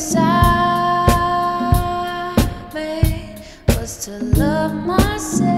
I made was to love myself.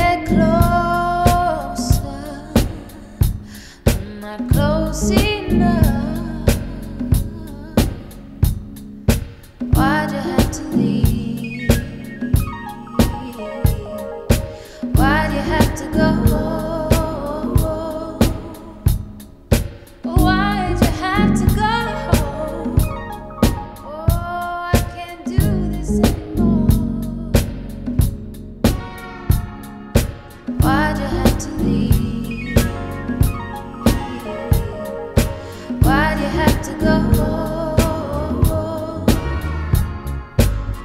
close enough.